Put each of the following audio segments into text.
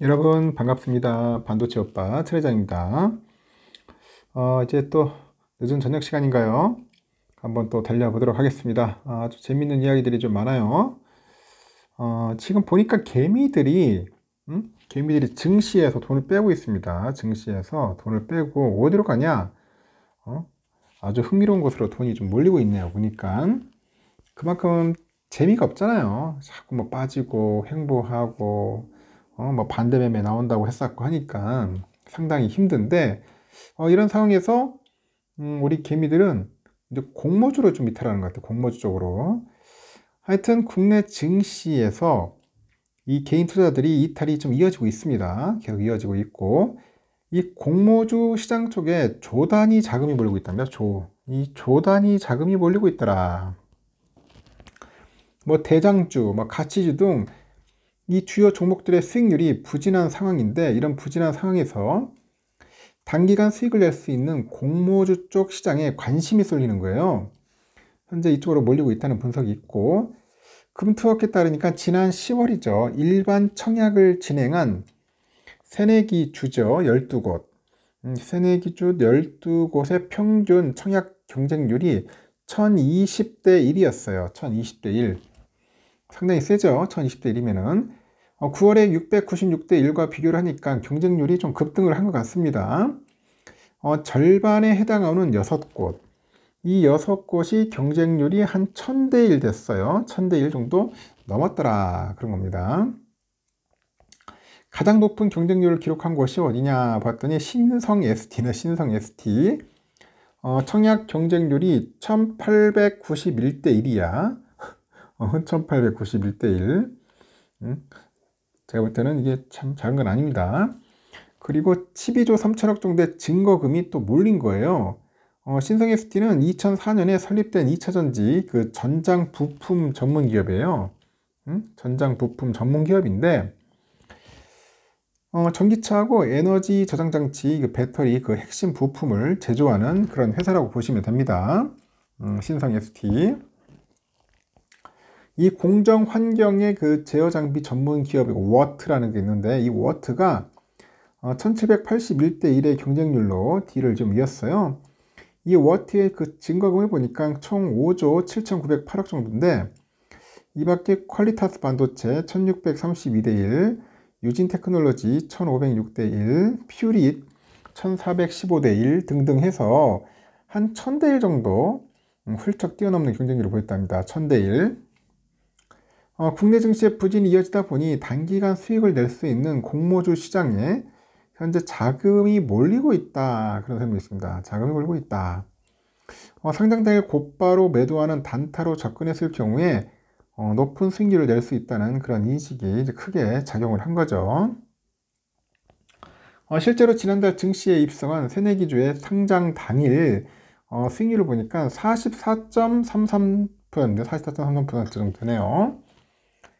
여러분 반갑습니다. 반도체 오빠 트레장입니다. 어, 이제 또 늦은 저녁 시간인가요? 한번 또 달려보도록 하겠습니다. 아주 재밌는 이야기들이 좀 많아요. 어, 지금 보니까 개미들이 음? 개미들이 증시에서 돈을 빼고 있습니다. 증시에서 돈을 빼고 어디로 가냐? 어? 아주 흥미로운 곳으로 돈이 좀 몰리고 있네요. 보니까 그만큼 재미가 없잖아요. 자꾸 뭐 빠지고 횡보하고 어, 뭐 반대 매매 나온다고 했었고 하니까 상당히 힘든데 어, 이런 상황에서 음, 우리 개미들은 이제 공모주로 좀 이탈하는 것 같아요. 공모주 쪽으로. 하여튼 국내 증시에서 이 개인 투자들이 이탈이 좀 이어지고 있습니다. 계속 이어지고 있고 이 공모주 시장 쪽에 조단위 자금이 몰리고 있답니다. 조. 이 조단위 자금이 몰리고 있더라. 뭐 대장주, 뭐 가치주 등 이 주요 종목들의 수익률이 부진한 상황인데 이런 부진한 상황에서 단기간 수익을 낼 수 있는 공모주 쪽 시장에 관심이 쏠리는 거예요. 현재 이쪽으로 몰리고 있다는 분석이 있고 금투어에 따르니까 지난 10월이죠. 일반 청약을 진행한 새내기 주죠. 12곳. 음, 새내기 주 12곳의 평균 청약 경쟁률이 1020대 1이었어요. 1020대 1. 상당히 세죠. 1020대 1이면은. 9월에 696대 1과 비교를 하니까 경쟁률이 좀 급등을 한 것 같습니다. 어, 절반에 해당하는 6곳. 이 6곳이 경쟁률이 한 1000대 1 됐어요. 1000대 1 정도 넘었더라. 그런 겁니다. 가장 높은 경쟁률을 기록한 곳이 어디냐 봤더니 신성 ST네, 신성 ST. 어, 청약 경쟁률이 1891대 1이야. 어, 1891대 1. 음? 제가 볼 때는 이게 참 작은 건 아닙니다. 그리고 12조 3천억 정도의 증거금이 또 몰린 거예요. 어, 신성 ST는 2004년에 설립된 2차전지 그 전장 부품 전문 기업이에요. 음? 전장 부품 전문 기업인데 어, 전기차하고 에너지 저장 장치, 그 배터리 그 핵심 부품을 제조하는 그런 회사라고 보시면 됩니다. 음, 신성 ST. 이 공정 환경의 그 제어 장비 전문 기업 워트라는 게 있는데 이 워트가 1781대 어, 1의 경쟁률로 뒤를 좀 이었어요. 이 워트의 그 증거금을 보니까 총 5조 7,908억 정도인데 이 밖에 퀄리타스 반도체 1632대 1, 유진 테크놀로지 1506대 1, 퓨릿 1415대 1 등등 해서 한 1000대 1 정도 음, 훌쩍 뛰어넘는 경쟁률을 보였답니다. 1000대 1. 어, 국내 증시의 부진이 이어지다 보니 단기간 수익을 낼 수 있는 공모주 시장에 현재 자금이 몰리고 있다. 그런 설명이 있습니다. 자금이 몰리고 있다. 어, 상장장을 곧바로 매도하는 단타로 접근했을 경우에 어, 높은 수익률을 낼 수 있다는 그런 인식이 크게 작용을 한 거죠. 어, 실제로 지난달 증시에 입성한 새내기주의 상장 당일 어, 수익률을 보니까 44.33%, 44.33% 정도 되네요.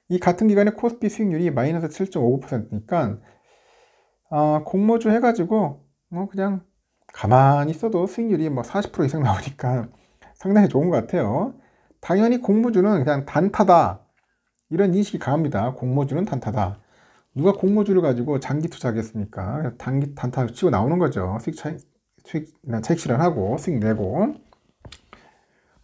이 같은 기간에 코스피 수익률이 마이너스 7.59%니까 어, 공모주 해가지고 뭐 그냥 가만히 있어도 수익률이 뭐 40% 이상 나오니까 상당히 좋은 것 같아요. 당연히 공모주는 그냥 단타다 이런 인식이 강합니다. 공모주는 단타다. 누가 공모주를 가지고 장기 투자하겠습니까? 단기 단타 치고 나오는 거죠. 수익 차익, 수익이나 차익 실현하고 수익 내고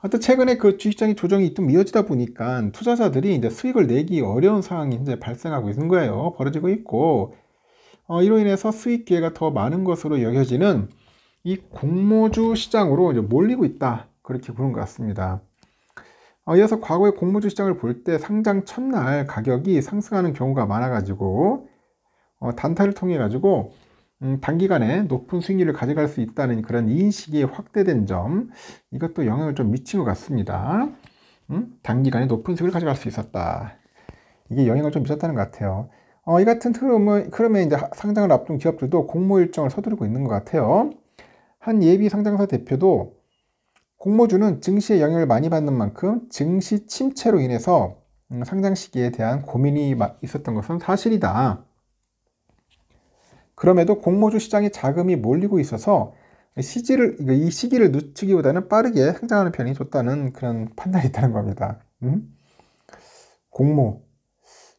하여튼 최근에 그 주식시장의 조정이 좀 이어지다 보니까 투자자들이 이제 수익을 내기 어려운 상황이 현재 발생하고 있는 거예요. 벌어지고 있고, 어, 이로 인해서 수익 기회가 더 많은 것으로 여겨지는 이 공모주 시장으로 몰리고 있다. 그렇게 보는 것 같습니다. 어, 이어서 과거의 공모주 시장을 볼 때 상장 첫날 가격이 상승하는 경우가 많아가지고, 어, 단타를 통해 가지고 음, 단기간에 높은 수익률을 가져갈 수 있다는 그런 인식이 확대된 점 이것도 영향을 좀 미친 것 같습니다. 음? 단기간에 높은 수익을 가져갈 수 있었다. 이게 영향을 좀 미쳤다는 것 같아요. 어, 이 같은 흐름을, 흐름에 이제 상장을 앞둔 기업들도 공모 일정을 서두르고 있는 것 같아요. 한 예비 상장사 대표도 공모주는 증시에 영향을 많이 받는 만큼 증시 침체로 인해서 음, 상장 시기에 대한 고민이 있었던 것은 사실이다. 그럼에도 공모주 시장에 자금이 몰리고 있어서 시기를, 이 시기를 늦추기보다는 빠르게 상장하는 편이 좋다는 그런 판단이 있다는 겁니다. 음? 공모.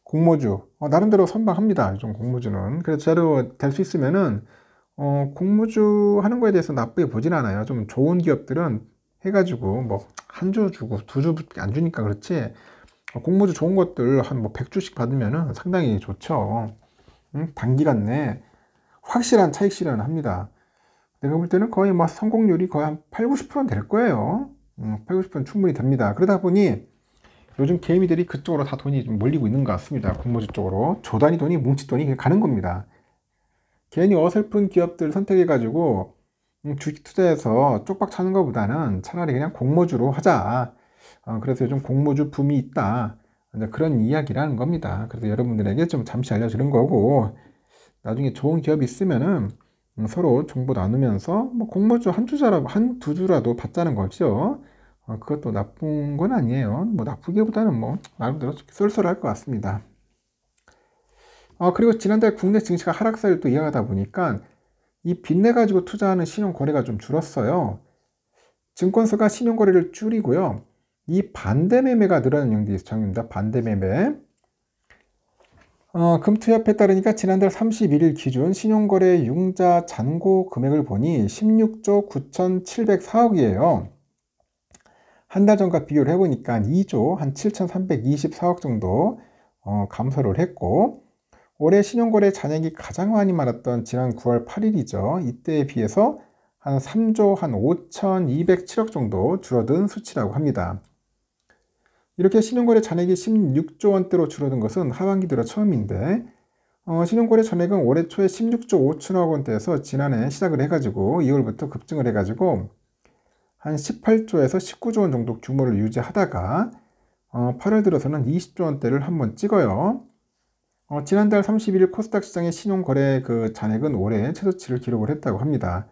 공모주 어, 나름대로 선방합니다. 좀 공모주는 그래서 제대로 될 수 있으면은 어, 공모주 하는 거에 대해서 나쁘게 보진 않아요. 좀 좋은 기업들은 해가지고 뭐 한 주 주고 두 주밖에 안 주니까 그렇지 어, 공모주 좋은 것들 한 뭐 100주씩 받으면은 상당히 좋죠. 응? 단기간 내에 확실한 차익 실현을 합니다. 내가 볼 때는 거의 뭐 성공률이 거의 한 8, 90%는 될 거예요. 음, 8, 90%는 충분히 됩니다. 그러다 보니 요즘 개미들이 그쪽으로 다 돈이 좀 몰리고 있는 것 같습니다. 공모주 쪽으로. 조단위 돈이, 뭉치 돈이 가는 겁니다. 괜히 어설픈 기업들 선택해가지고 음, 주식 투자해서 쪽박 차는 것보다는 차라리 그냥 공모주로 하자. 어, 그래서 요즘 공모주 붐이 있다. 그런 이야기라는 겁니다. 그래서 여러분들에게 좀 잠시 알려주는 거고, 나중에 좋은 기업이 있으면은 음, 서로 정보 나누면서 뭐 공모주 한 주자라도 한두 주라도 받자는 거죠. 어, 그것도 나쁜 건 아니에요. 뭐 나쁘기보다는 뭐 나름대로 쏠쏠할 것 같습니다. 어, 그리고 지난달 국내 증시가 하락세를 또 이어가다 보니까 이 빚내 가지고 투자하는 신용 거래가 좀 줄었어요. 증권사가 신용 거래를 줄이고요. 이 반대 매매가 늘어나는 영역이 정입니다. 반대 매매. 어, 금투협에 따르니까 지난달 31일 기준 신용거래 융자 잔고 금액을 보니 16조 9,704억이에요. 한 달 전과 비교를 해보니까 2조 한 7,324억 정도 어, 감소를 했고 올해 신용거래 잔액이 가장 많이 많았던 지난 9월 8일이죠. 이때에 비해서 한 3조 한 5,207억 정도 줄어든 수치라고 합니다. 이렇게 신용거래 잔액이 16조 원대로 줄어든 것은 하반기 들어 처음인데 어, 신용거래 잔액은 올해 초에 16조 5천억 원대에서 지난해 시작을 해가지고 2월부터 급증을 해가지고 한 18조에서 19조 원 정도 규모를 유지하다가 어, 8월 들어서는 20조 원대를 한번 찍어요. 어, 지난달 31일 코스닥 시장의 신용거래 그 잔액은 올해 최저치를 기록을 했다고 합니다.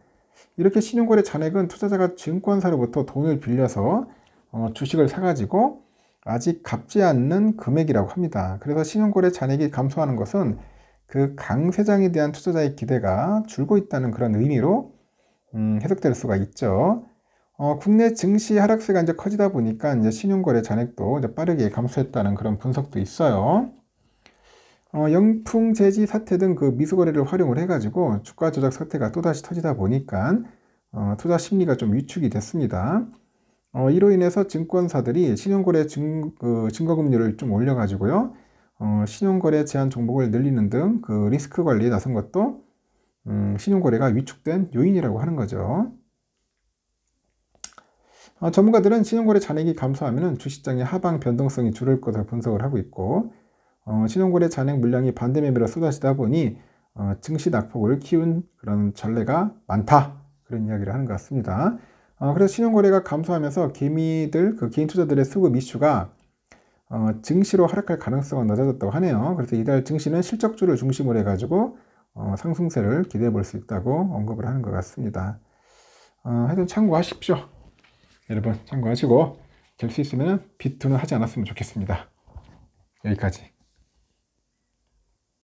이렇게 신용거래 잔액은 투자자가 증권사로부터 돈을 빌려서 어, 주식을 사가지고 아직 갚지 않는 금액이라고 합니다. 그래서 신용거래 잔액이 감소하는 것은 그 강세장에 대한 투자자의 기대가 줄고 있다는 그런 의미로 음, 해석될 수가 있죠. 어, 국내 증시 하락세가 이제 커지다 보니까 이제 신용거래 잔액도 이제 빠르게 감소했다는 그런 분석도 있어요. 어, 영풍 제지 사태 등 그 미수거래를 활용을 해가지고 주가 조작 사태가 또다시 터지다 보니까 어, 투자 심리가 좀 위축이 됐습니다. 어, 이로 인해서 증권사들이 신용거래 증, 그 증거금리를 좀 올려가지고요. 어, 신용거래 제한 종목을 늘리는 등 그 리스크 관리에 나선 것도 음, 신용거래가 위축된 요인이라고 하는 거죠. 어, 전문가들은 신용거래 잔액이 감소하면 주식장의 하방 변동성이 줄을 것으로 분석을 하고 있고 어, 신용거래 잔액 물량이 반대 매매로 쏟아지다 보니 어, 증시 낙폭을 키운 그런 전례가 많다 그런 이야기를 하는 것 같습니다. 어, 그래서 신용거래가 감소하면서 개미들, 그 개인 투자들의 수급 이슈가 어, 증시로 하락할 가능성은 낮아졌다고 하네요. 그래서 이달 증시는 실적주를 중심으로 해가지고 어, 상승세를 기대해 볼 수 있다고 언급을 하는 것 같습니다. 어, 하여튼 참고하십시오. 여러분 참고하시고 될 수 있으면 비투는 하지 않았으면 좋겠습니다. 여기까지.